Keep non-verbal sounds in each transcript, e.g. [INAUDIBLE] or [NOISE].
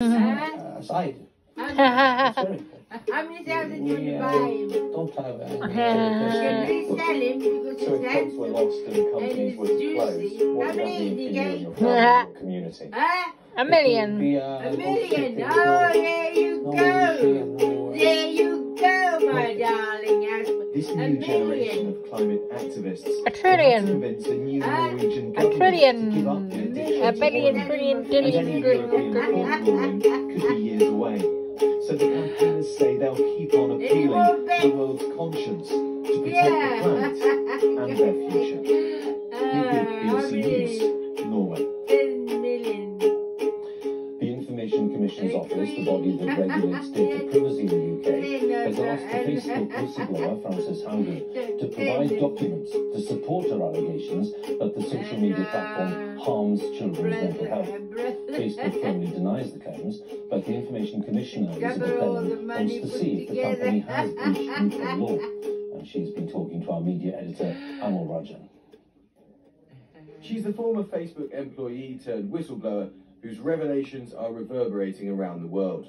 uh, aside. How many thousand did you buy don't have any Can uh, we sell him because he's handsome? and to juicy. How many did you get? community? A million. We, uh, A million. Oh, there you go. There you go, my darling. This A new generation of climate activists A trillion. will convince a new Norwegian A government trillion. to give up the addiction A billion, oil. trillion, And trillion, any trillion. European court ruling could be years away. So the campaigners say they'll keep on appealing to the world's conscience to protect the planet and their future. Repeat how BBC many? News, Norway. Ten million. The Information Commission's Office, the body that regulates data [LAUGHS] asked the Facebook whistleblower Frances Haugen to provide documents to support her allegations that the social media platform harms children's mental health. Facebook firmly denies the claims, but the Information Commissioner, Elizabeth Gather all the Denham, wants to see if the company has breached UK law. And she's been talking to our media editor, Amol Rajan. She's the former Facebook employee turned whistleblower whose revelations are reverberating around the world.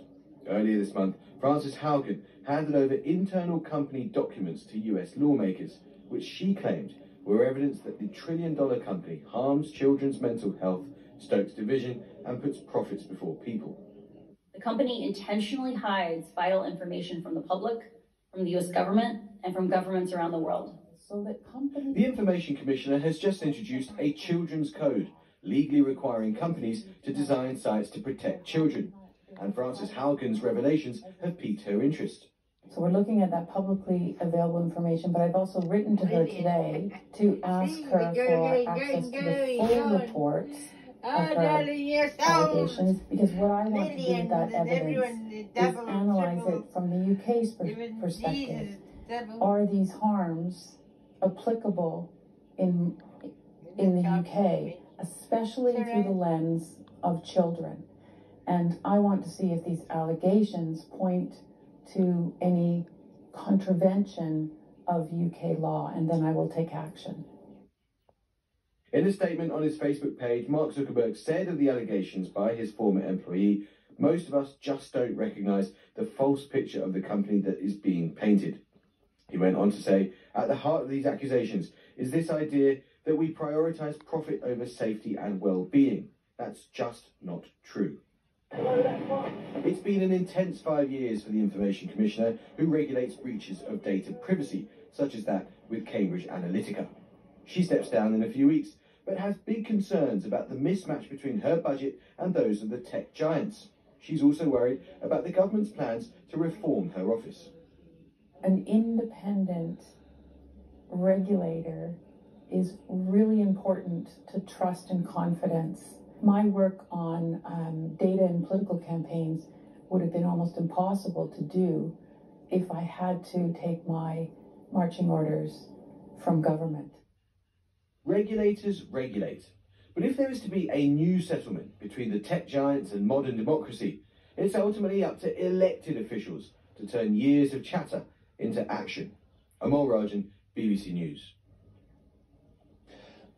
Earlier this month, Frances Haugen handed over internal company documents to US lawmakers, which she claimed were evidence that the trillion dollar company harms children's mental health, stokes division, and puts profits before people. The company intentionally hides vital information from the public, from the US government, and from governments around the world. So that companies. The Information Commissioner has just introduced a children's code, legally requiring companies to design sites to protect children. And Frances Haugen's revelations have piqued her interest. So we're looking at that publicly available information, but I've also written to her today to ask her we're for access to the full on. reports Oh, of her darling, allegations, because what I want to do with that evidence is analyze it from the UK's per- perspective. Are these harms applicable in, in the UK, especially through the lens of children? And I want to see if these allegations point to any contravention of UK law, and then I will take action. In a statement on his Facebook page, Mark Zuckerberg said of the allegations by his former employee, most of us just don't recognize the false picture of the company that is being painted. He went on to say, at the heart of these accusations is this idea that we prioritize profit over safety and well-being. That's just not true. It's been an intense five years for the Information Commissioner, who regulates breaches of data privacy, such as that with Cambridge Analytica. She steps down in a few weeks, but has big concerns about the mismatch between her budget and those of the tech giants. She's also worried about the government's plans to reform her office. An independent regulator is really important to trust and confidence. My work on um, data and political campaigns would have been almost impossible to do if I had to take my marching orders from government. Regulators regulate. But if there is to be a new settlement between the tech giants and modern democracy, it's ultimately up to elected officials to turn years of chatter into action. Amol Rajan, BBC News.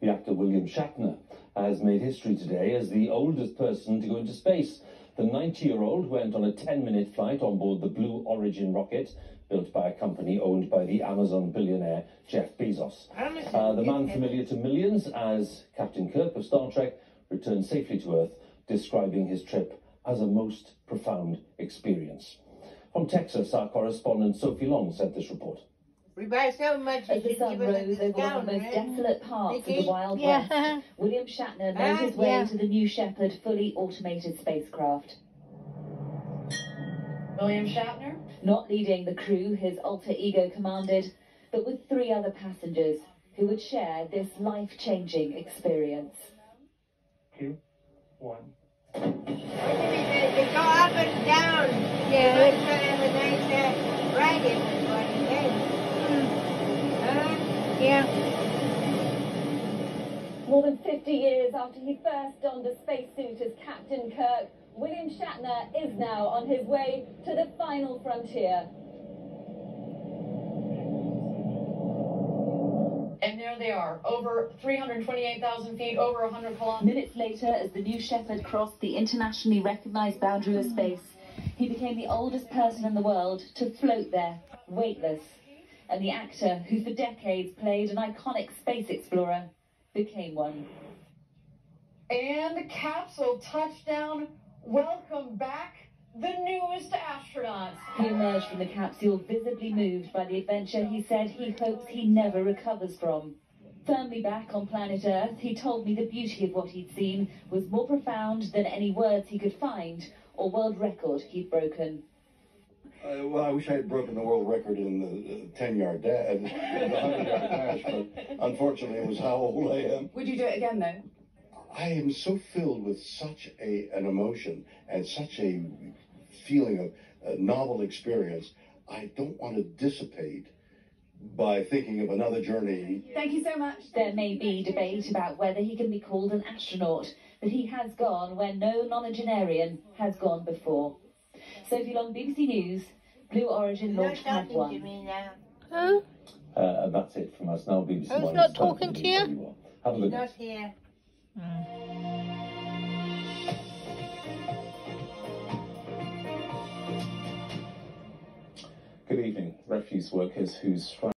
The actor William Shatner has made history today as the oldest person to go into space. The 90 year old went on a 10 minute flight on board the Blue Origin rocket built by a company owned by the Amazon billionaire Jeff Bezos. Uh, the man familiar to millions as Captain Kirk of Star Trek returned safely to Earth, describing his trip as a most profound experience. From Texas, our correspondent Sophie Long sent this report. We buy so much, you As the should sun give us a rose over one of the most desolate parts of the Vicky? Wild Yeah. West, William Shatner made Ah, his way yeah. to the New Shepard fully automated spacecraft. William Shatner? Not leading the crew his alter ego commanded, but with three other passengers who would share this life-changing experience. Two, one. They, they go up and down. Yeah. They must a nice uh, ride everybody then. Huh? Yeah. More than 50 years after he first donned a spacesuit as Captain Kirk, William Shatner is now on his way to the final frontier. And there they are, over 328,000 feet, over 100 kilometers. Minutes later, as the New Shepard crossed the internationally recognized boundary of space, he became the oldest person in the world to float there, weightless. And the actor, who for decades played an iconic space explorer, became one. And the capsule touchdown. Welcome back, the newest astronauts. He emerged from the capsule visibly moved by the adventure he said he hopes he never recovers from. Firmly back on planet Earth, he told me the beauty of what he'd seen was more profound than any words he could find or world record he'd broken. Uh, well, I wish I had broken the world record in the 10 yard dash, the 100 [LAUGHS] yard dash, but unfortunately it was how old I am. Would you do it again though? I am so filled with such a, an emotion and such a feeling of a novel experience. I don't want to dissipate by thinking of another journey. Thank you so much. There may be debate about whether he can be called an astronaut, but he has gone where no nonagenarian has gone before. Sophie Long, BBC News, Blue Origin You're launched Had talking to One. me now. Who? Uh, and that's it from us now. BBC Who's One not talking to you? where are. Have a good Not night. here. Good evening. Refuse workers whose strike